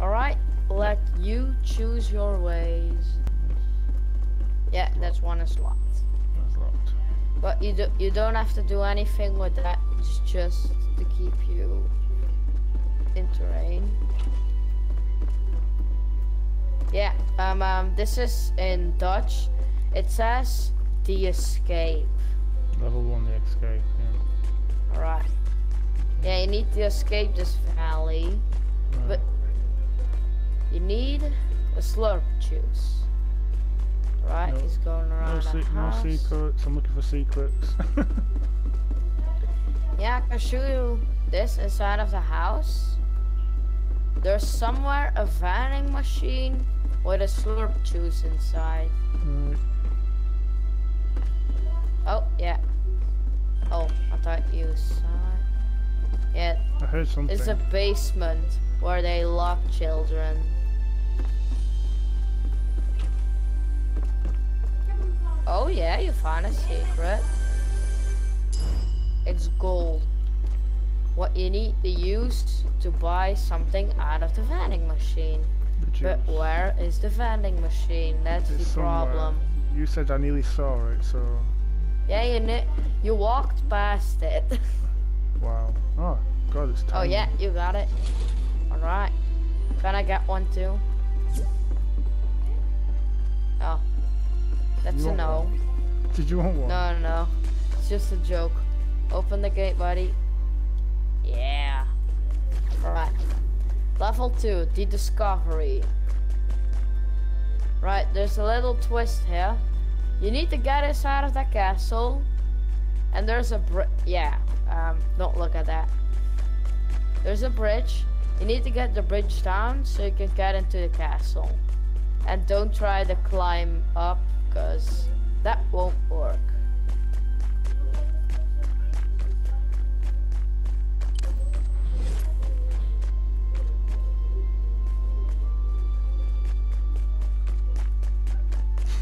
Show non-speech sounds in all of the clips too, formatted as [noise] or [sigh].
Alright, let you choose your ways. Yeah, that's one is locked. That's locked. But you do, you don't have to do anything with that. It's just to keep you in terrain. Yeah, um, um, this is in Dutch. It says the escape. Level one, the escape. Yeah. Alright. Yeah, you need to escape this valley. Right. But you need a slurp juice. Right, No- he's going no, se- no secrets. I'm looking for secrets. [laughs] Yeah, I can show you this inside of the house. There's somewhere a vending machine with a slurp juice inside. right. Oh, yeah. Oh, I thought you saw it. Yeah, I heard something. it's a basement where they lock children. Yeah, you found a secret. It's gold. What you need to use to buy something out of the vending machine. But where is the vending machine? That's It's the somewhere. problem. You said I nearly saw it, so Yeah, you kn- you walked past it. [laughs] wow. Oh god, it's oh yeah, you got it. All right. Can I get one too? Oh, that's You a no. one? Did you want one? [laughs] No, no, no. It's just a joke. Open the gate, buddy. Yeah. Alright. Level 2, the discovery. Right, there's a little twist here. You need to get inside of that castle. And there's a bri- yeah, um, don't look at that. There's a bridge. You need to get the bridge down so you can get into the castle. And don't try to climb up, because that won't work.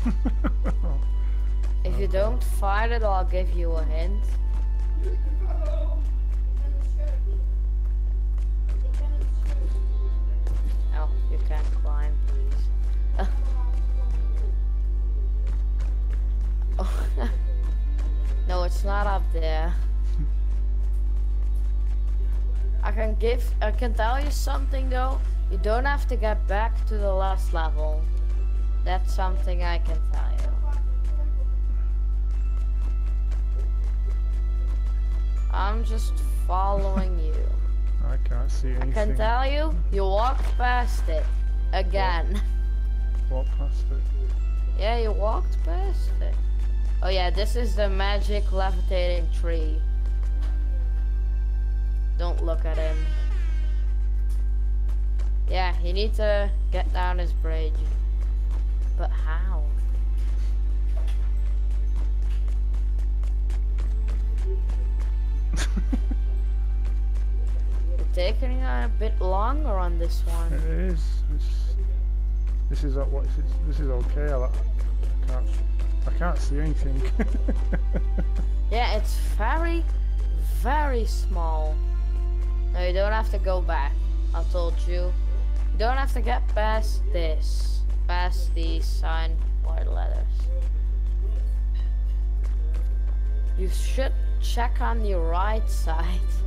[laughs] If you don't find it, I'll give you a hint. Oh, you can't climb, [laughs] no, it's not up there. I can give, I can tell you something though. You don't have to get back to the last level. That's something I can tell you. I'm just following you. [laughs] I can't see anything. I can tell you, you walked past it. Again. Walk past it. [laughs] Yeah, you walked past it. Oh yeah, this is the magic levitating tree. Don't look at him. Yeah, you need to get down this bridge. But how? [laughs] It's taking a bit longer on this one. is. It's, this is what this is. This is okay. I, I can't. I can't see anything. [laughs] Yeah, it's very, very small. No, you don't have to go back. I told you. You don't have to get past this. Past these sign white letters. You should check on the right side. [laughs]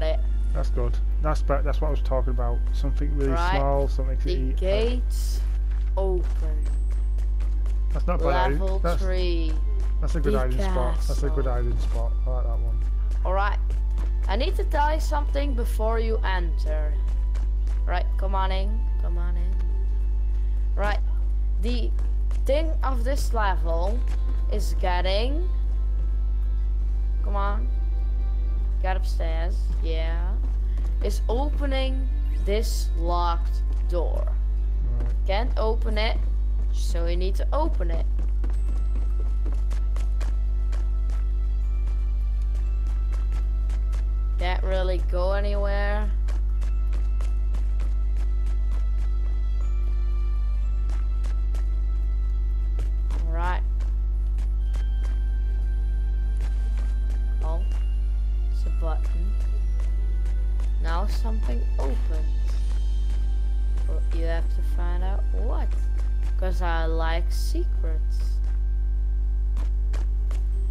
got it. that's good. That's That's what I was talking about. Something really Right. small, something to The eat. gates open. That's not bad. Level That's, 3. that's a good the hiding spot. That's a good hiding spot. I like that one. Alright. I need to tell you something before you enter. Right, come on in. Come on in. Right. The thing of this level is getting. Come on. Get upstairs. Yeah. Is opening this locked door. Right. Can't open it, so you need to open it. Can't really go anywhere. Because I like secrets.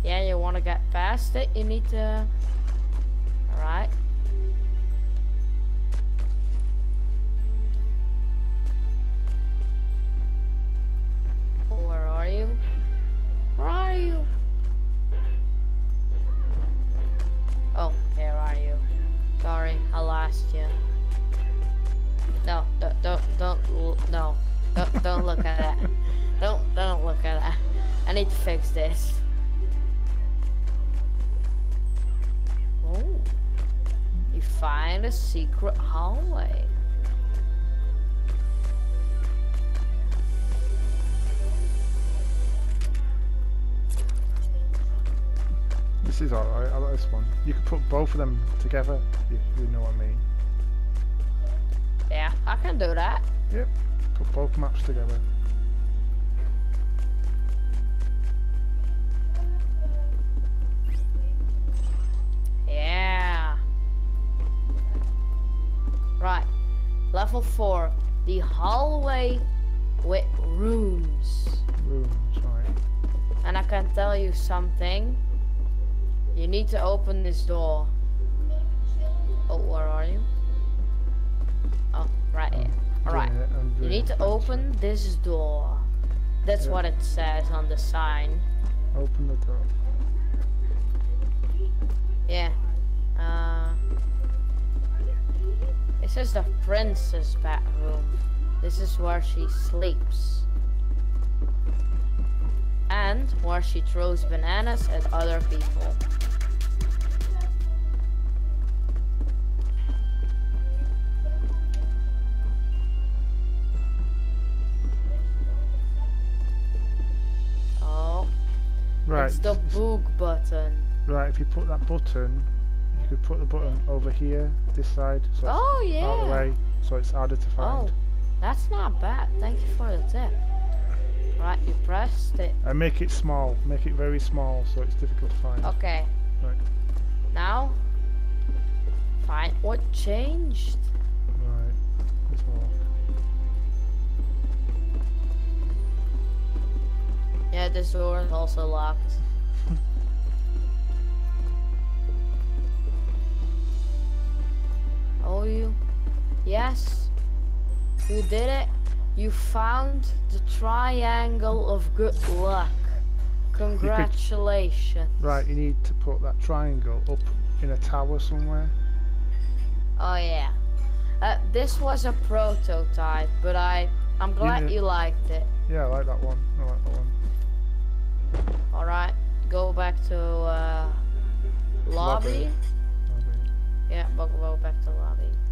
Yeah, you want to get past it, eh? you need to... Alright. Where are you? Don't, look at that. [laughs] Don't, don't look at that. I need to fix this. Oh, you find a secret hallway. This is alright, I like this one. You could put both of them together, if you know what I mean. Yeah, I can do that. Yep, put both maps together. Yeah. Right. Level 4. The hallway with rooms. Rooms, right. And I can tell you something. You need to open this door. Oh, where are you? Oh, right here. Alright. You need to open this door. That's Yeah. what it says on the sign. Open the door. Yeah. Uh, it says the princess bedroom. This is where she sleeps. And where she throws bananas at other people. Right, it's the book button. right. If you put that button, you could put the button over here, this side, so it's Oh out of the way, so it's harder to find. Oh, that's not bad. Thank you for the tip. Right, you pressed it. And make it small. Make it very small, so it's difficult to find. Okay. Right. Now, find what changed. Right. Yeah, this door is also locked. oh, you? Yes. You did it. You found the triangle of good luck. Congratulations. Right, you need to put that triangle up in a tower somewhere. Oh yeah. Uh, this was a prototype, but I I'm glad did- you liked it. Yeah, I like that one. I like that one. All right, go back to uh, lobby. Lobby. Yeah, go go back to lobby. Just a second.